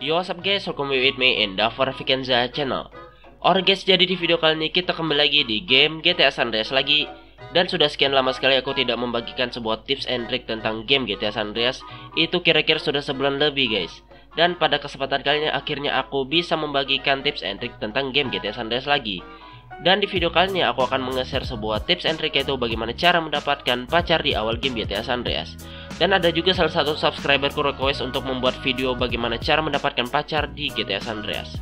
Yo what's up guys, welcome with me in the Vikenza channel. Alright guys, jadi di video kali ini kita kembali lagi di game GTA San Andreas lagi. Dan sudah sekian lama sekali aku tidak membagikan sebuah tips and trick tentang game GTA San Andreas. Itu kira-kira sudah sebulan lebih guys. Dan pada kesempatan kali ini akhirnya aku bisa membagikan tips and trick tentang game GTA San Andreas lagi. Dan di video kali ini aku akan meng-share sebuah tips and trick yaitu bagaimana cara mendapatkan pacar di awal game GTA San Andreas. Dan ada juga salah satu subscriberku request untuk membuat video bagaimana cara mendapatkan pacar di GTA San Andreas.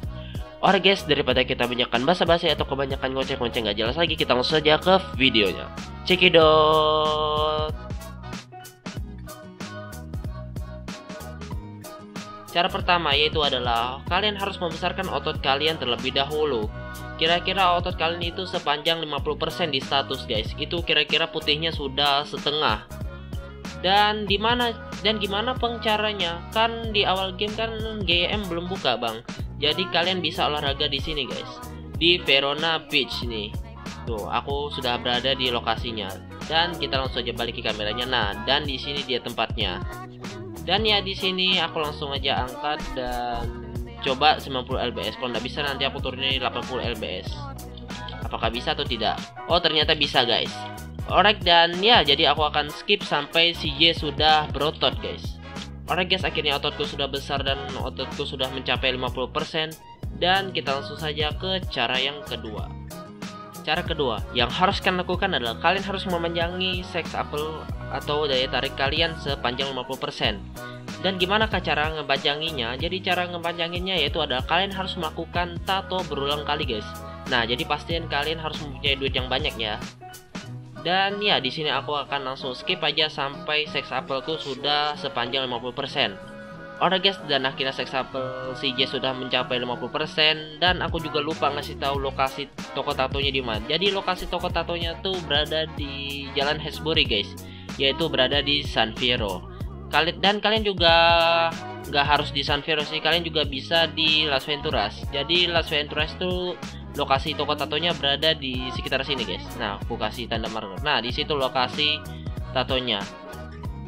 Oke guys, daripada kita banyakkan basa-basi atau kebanyakan ngoceh-ngoceh nggak jelas lagi, kita langsung saja ke videonya. Cekidot! Cara pertama yaitu adalah kalian harus membesarkan otot kalian terlebih dahulu. Kira-kira otot kalian itu sepanjang 50% di status guys. Itu kira-kira putihnya sudah setengah. Dan di mana dan gimana pengcaranya? Kan di awal game kan GM belum buka, Bang. Jadi kalian bisa olahraga di sini, guys. Di Verona Beach nih. Tuh, aku sudah berada di lokasinya. Dan kita langsung aja balik ke kameranya. Nah, dan di sini dia tempatnya. Dan ya di sini aku langsung aja angkat dan coba 90 lbs kalau nggak bisa nanti aku turunin 80 lbs apakah bisa atau tidak oh ternyata bisa guys alright dan ya jadi aku akan skip sampai si Y sudah berotot guys alright guys akhirnya ototku sudah besar dan ototku sudah mencapai 50% dan kita langsung saja ke cara yang kedua Cara kedua, yang harus kalian lakukan adalah kalian harus memanjangi seks apple atau daya tarik kalian sepanjang 50%. Dan gimana cara ngebajanginya? Jadi cara ngebajanginnya yaitu adalah kalian harus melakukan tato berulang kali, guys. Nah, jadi pastiin kalian harus mempunyai duit yang banyak ya. Dan ya, di sini aku akan langsung skip aja sampai seks appleku sudah sepanjang 50%. Alright guys, dan akhirnya sex apple CJ sudah mencapai 50% dan aku juga lupa ngasih tahu lokasi toko tatonya di mana. Jadi lokasi toko tatonya tuh berada di Jalan Hesbury guys, yaitu berada di San Fierro. Kalian dan kalian juga nggak harus di San Fierro sih, kalian juga bisa di Las Venturas. Jadi Las Venturas tuh lokasi toko tatonya berada di sekitar sini guys. Nah, aku kasih tanda marker. Nah, di situ lokasi tatonya.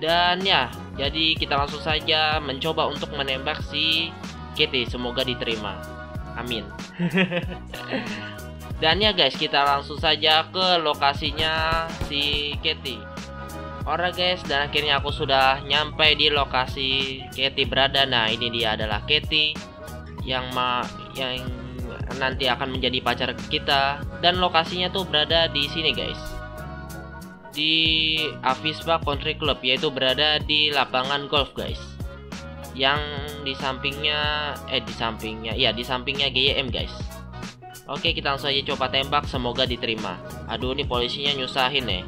Dan ya, jadi kita langsung saja mencoba untuk menembak si Kitty. Semoga diterima. Amin. Dan ya guys, kita langsung saja ke lokasinya si Kitty. Alright guys, dan akhirnya aku sudah nyampe di lokasi Kitty berada. Nah, ini dia adalah Kitty yang ma yang nanti akan menjadi pacar kita. Dan lokasinya tuh berada di sini guys. Di Avispa Country Club yaitu berada di lapangan golf guys. Yang di sampingnya eh di sampingnya ya di sampingnya GYM guys. Oke kita langsung aja coba tembak semoga diterima. Aduh ini polisinya nyusahin nih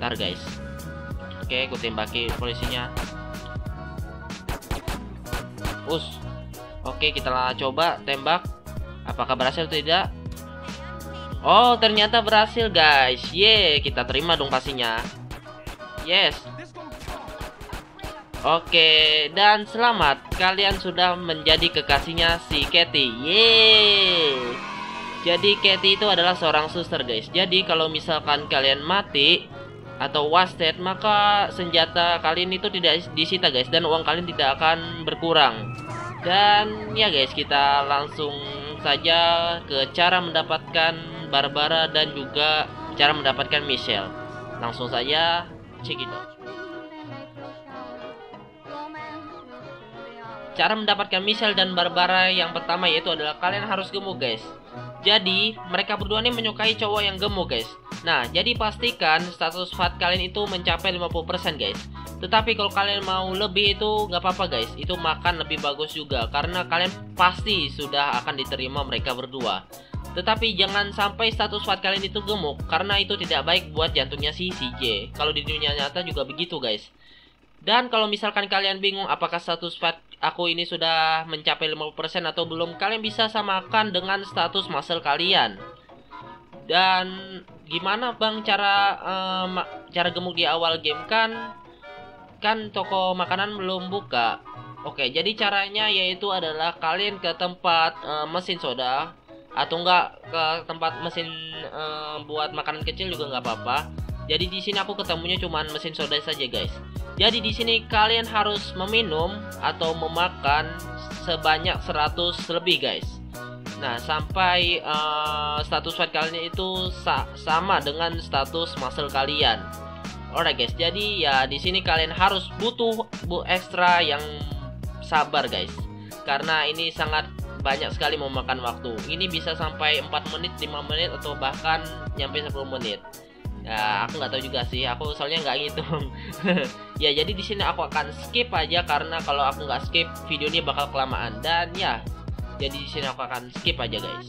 Ntar guys. Oke aku tembaki polisinya. Us. Oke kita coba tembak Apakah berhasil atau tidak Oh, ternyata berhasil, guys. Ye, kita terima dong pastinya. Yes. Oke, dan selamat. Kalian sudah menjadi kekasihnya si Katy. Ye. Jadi Katy itu adalah seorang suster, guys. Jadi kalau misalkan kalian mati atau wasted, maka senjata kalian itu tidak disita, guys, dan uang kalian tidak akan berkurang. Dan ya, guys, kita langsung saja ke cara mendapatkan Barbara dan juga cara mendapatkan Michelle. Langsung saja cekidot. Cara mendapatkan Michelle dan Barbara yang pertama yaitu adalah kalian harus gemuk guys. Jadi mereka berdua ini menyukai cowok yang gemuk guys. Nah jadi pastikan status fat kalian itu mencapai 50% guys. Tetapi kalau kalian mau lebih itu nggak apa-apa guys. Itu makan lebih bagus juga karena kalian pasti sudah akan diterima mereka berdua. Tetapi jangan sampai status fat kalian itu gemuk karena itu tidak baik buat jantungnya si CJ. Kalau di dunia nyata juga begitu guys. Dan kalau misalkan kalian bingung apakah status fat aku ini sudah mencapai 50% atau belum, kalian bisa samakan dengan status muscle kalian. Dan gimana Bang cara um, cara gemuk di awal game kan kan toko makanan belum buka. Oke, jadi caranya yaitu adalah kalian ke tempat uh, mesin soda atau enggak ke tempat mesin uh, buat makanan kecil juga nggak apa-apa jadi di sini aku ketemunya cuman mesin soda saja guys Jadi di sini kalian harus meminum atau memakan sebanyak 100 lebih guys. Nah, sampai uh, status fight kalian itu sa sama dengan status muscle kalian. Alright guys, jadi ya di sini kalian harus butuh bu ekstra yang sabar guys. Karena ini sangat banyak sekali memakan waktu. Ini bisa sampai 4 menit, 5 menit atau bahkan nyampe 10 menit. Ya, aku nggak tahu juga sih. Aku soalnya nggak ngitung. ya, jadi di sini aku akan skip aja karena kalau aku nggak skip, video ini bakal kelamaan. Dan ya, jadi di sini aku akan skip aja guys.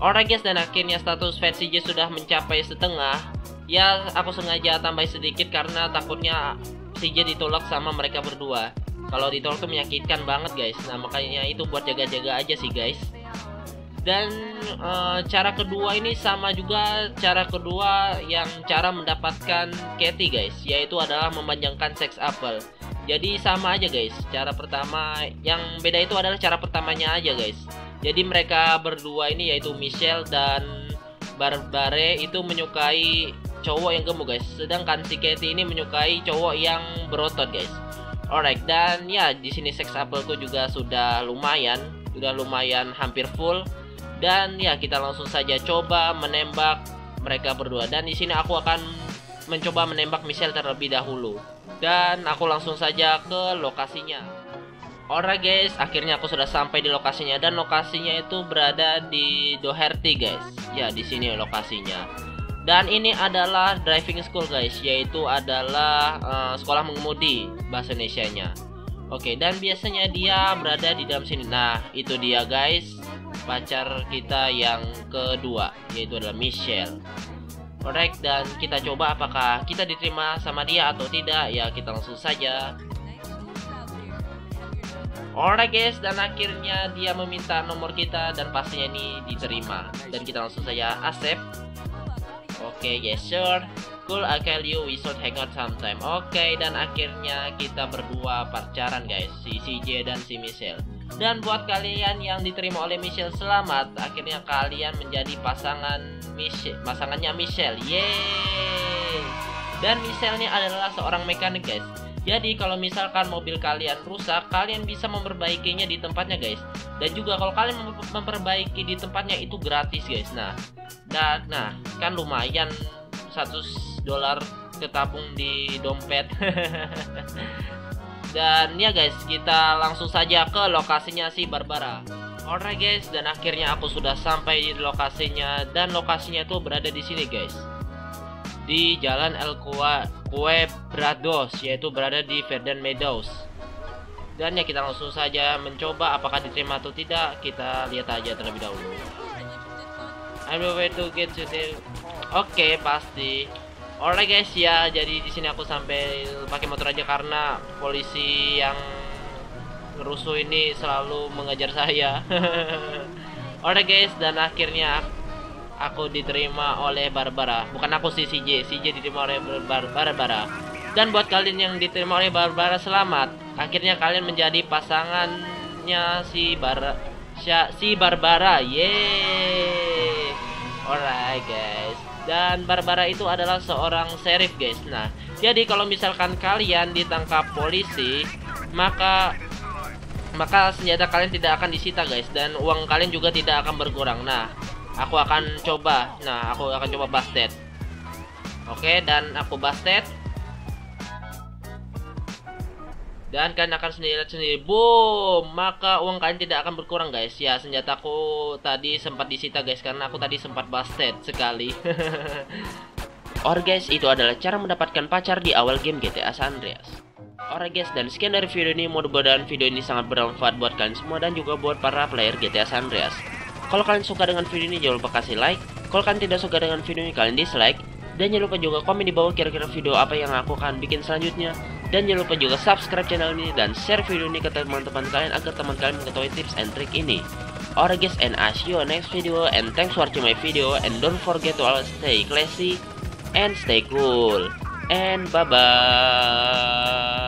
Alright guys dan akhirnya status versi J sudah mencapai setengah. Ya aku sengaja tambah sedikit karena takutnya si J ditolak sama mereka berdua. Kalau ditolak tuh menyakitkan banget guys. Nah makanya itu buat jaga-jaga aja sih guys. Dan e, cara kedua ini sama juga cara kedua yang cara mendapatkan Katy guys, yaitu adalah memanjangkan sex apple. Jadi sama aja guys. Cara pertama yang beda itu adalah cara pertamanya aja guys. Jadi mereka berdua ini yaitu Michelle dan Barbare itu menyukai cowok yang gemuk guys. Sedangkan si Katie ini menyukai cowok yang berotot guys. Alright dan ya di sini sex appleku juga sudah lumayan, sudah lumayan hampir full. Dan ya kita langsung saja coba menembak mereka berdua. Dan di sini aku akan mencoba menembak Michelle terlebih dahulu. Dan aku langsung saja ke lokasinya. Alright guys, akhirnya aku sudah sampai di lokasinya dan lokasinya itu berada di Doherty guys. Ya, di sini lokasinya. Dan ini adalah driving school guys, yaitu adalah uh, sekolah mengemudi bahasa Indonesia-nya. Oke, dan biasanya dia berada di dalam sini. Nah, itu dia guys, pacar kita yang kedua, yaitu adalah Michelle. Alright, dan kita coba apakah kita diterima sama dia atau tidak. Ya, kita langsung saja. Alright guys, dan akhirnya dia meminta nomor kita dan pastinya ini diterima. Dan kita langsung saja accept. Oke, okay, yes sure. Cool, I tell you we should hang out sometime. Oke, okay, dan akhirnya kita berdua pacaran guys, si CJ dan si Michelle. Dan buat kalian yang diterima oleh Michelle selamat, akhirnya kalian menjadi pasangan Michelle, pasangannya Michelle. Yeay. Dan Michelle ini adalah seorang mekanik guys. Jadi kalau misalkan mobil kalian rusak, kalian bisa memperbaikinya di tempatnya guys. Dan juga kalau kalian memperbaiki di tempatnya itu gratis guys. Nah, dan nah kan lumayan 100 dolar ketabung di dompet. Dan ya guys, kita langsung saja ke lokasinya si Barbara. Alright guys, dan akhirnya aku sudah sampai di lokasinya dan lokasinya itu berada di sini guys. Di Jalan El Brados, yaitu berada di Verden Meadows. Dan ya kita langsung saja mencoba apakah diterima atau tidak. Kita lihat aja terlebih dahulu. I'm the way to get to the Oke, okay, pasti. Alright guys ya, jadi di sini aku sampai pakai motor aja karena polisi yang rusuh ini selalu mengejar saya. Alright guys, dan akhirnya aku diterima oleh Barbara. Bukan aku sih CJ, CJ diterima oleh Bar Barbara. Dan buat kalian yang diterima oleh Barbara selamat. Akhirnya kalian menjadi pasangannya si Bar si Barbara. Yeay. Alright guys dan Barbara itu adalah seorang sheriff guys nah jadi kalau misalkan kalian ditangkap polisi maka maka senjata kalian tidak akan disita guys dan uang kalian juga tidak akan berkurang nah aku akan coba. Nah aku akan coba busted oke dan aku busted dan kalian akan sendiri lihat sendiri. Boom! Maka uang kalian tidak akan berkurang guys. Ya senjataku tadi sempat disita guys karena aku tadi sempat busted sekali. Or guys itu adalah cara mendapatkan pacar di awal game GTA San Andreas. Alright guys dan sekian dari video ini. Mudah-mudahan video ini sangat bermanfaat buat kalian semua dan juga buat para player GTA San Andreas kalau kalian suka dengan video ini jangan lupa kasih like kalau kalian tidak suka dengan video ini kalian dislike dan jangan lupa juga komen di bawah kira-kira video apa yang aku akan bikin selanjutnya dan jangan lupa juga subscribe channel ini dan share video ini ke teman-teman kalian agar teman kalian mengetahui tips and trick ini. Alright guys, and I see you next video and thanks for watching my video and don't forget to always stay classy and stay cool. And bye bye.